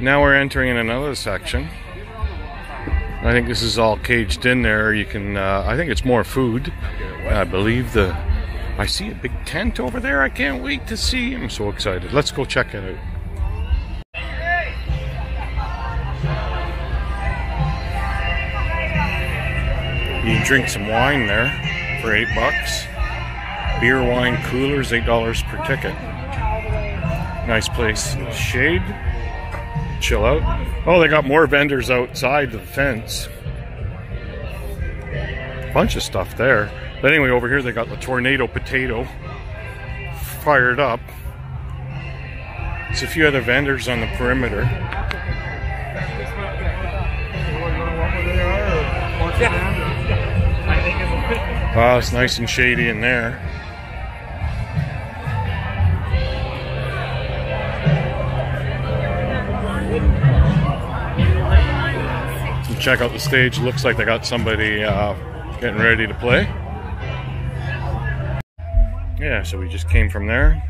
Now we're entering in another section. I think this is all caged in there. You can, uh, I think it's more food. I believe the, I see a big tent over there. I can't wait to see. I'm so excited. Let's go check it out. You can drink some wine there for eight bucks. Beer, wine, coolers, eight dollars per ticket. Nice place. Shade. Chill out. Oh, they got more vendors outside the fence. Bunch of stuff there. But anyway, over here they got the tornado potato fired up. There's a few other vendors on the perimeter. Wow, ah, it's nice and shady in there. Check out the stage. Looks like they got somebody uh, getting ready to play. Yeah, so we just came from there.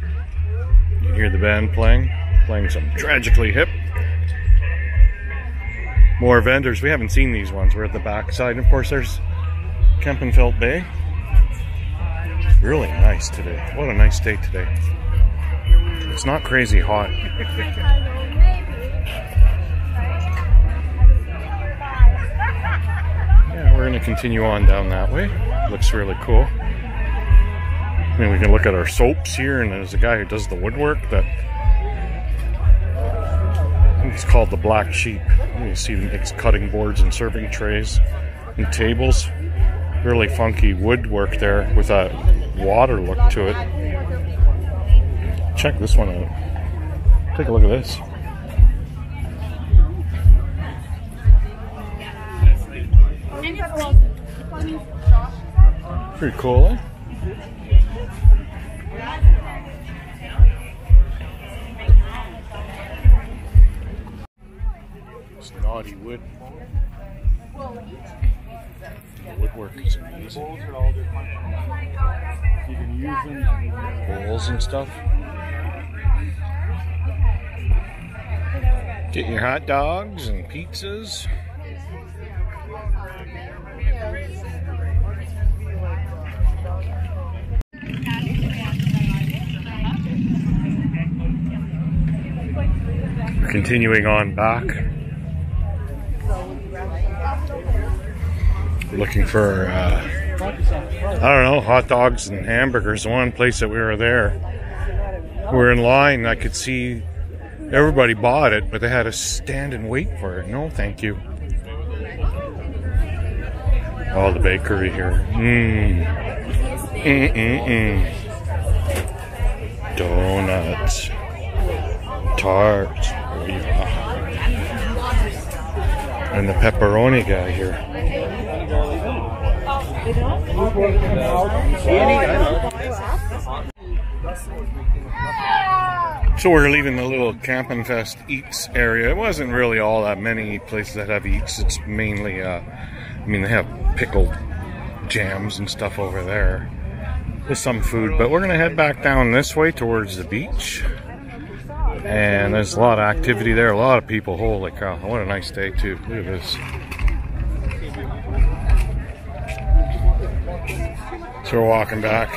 You hear the band playing, playing some Tragically Hip. More vendors. We haven't seen these ones. We're at the back side. Of course, there's Kempenfelt Bay. Really nice today. What a nice day today. It's not crazy hot. continue on down that way. Looks really cool. I mean, we can look at our soaps here, and there's a guy who does the woodwork that it's called the Black Sheep. You see him makes cutting boards and serving trays and tables. Really funky woodwork there with a water look to it. Check this one out. Take a look at this. Pretty cool, eh? It's naughty wood. The woodwork is amazing. You can use them bowls and stuff. Get your hot dogs and pizzas. Continuing on back. Looking for, uh, I don't know, hot dogs and hamburgers. The one place that we were there, we were in line. I could see everybody bought it, but they had to stand and wait for it. No, thank you. Oh, the bakery here. Mmm. Donuts. Tarts. And the pepperoni guy here. So we're leaving the little Kempenfest Eats area. It wasn't really all that many places that have eats. It's mainly, uh, I mean, they have pickled jams and stuff over there. There's some food, but we're going to head back down this way towards the beach And there's a lot of activity there, a lot of people. Holy cow, what a nice day, too. Look at this. So we're walking back.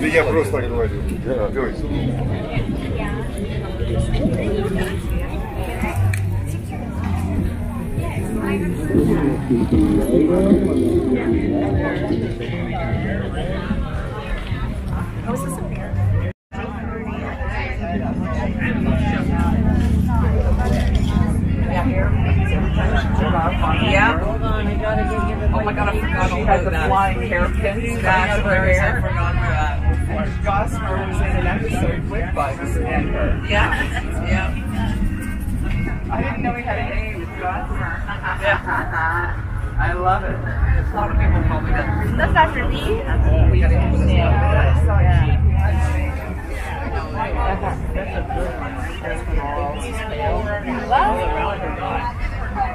Да я просто говорю. yeah. I the. Oh my god, I forgot all about that. flying hairpins That's hilarious. I forgot about that. Gossamer was in an episode with Bugs and her. Yeah. Yeah. I didn't know he had a name. Gossamer. Yeah. I love it. A lot of people probably don't. That's Dr. Lee. We gotta get this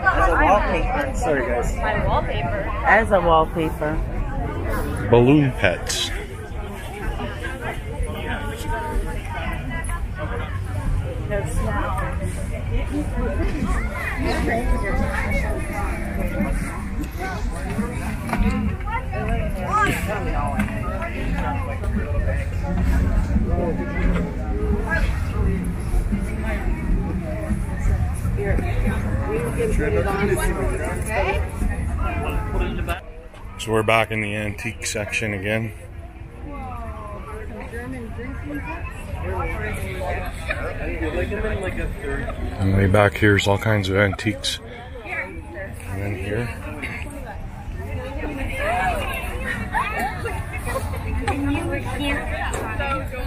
As a wallpaper. Sorry, guys. My wallpaper. As a wallpaper. balloon pets. So we're back in the antique section again. And way back here's all kinds of antiques. And then here.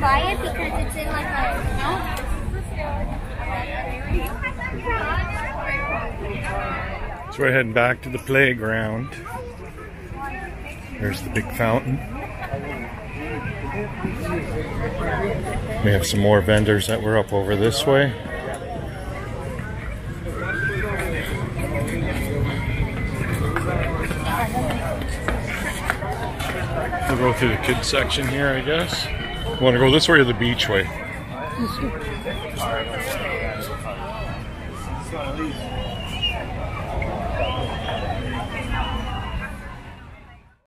buy it because it's in like a. So we're heading back to the playground. There's the big fountain. We have some more vendors that were up over this way. We'll go through the kids section here, I guess. Want to go this way or the beach way?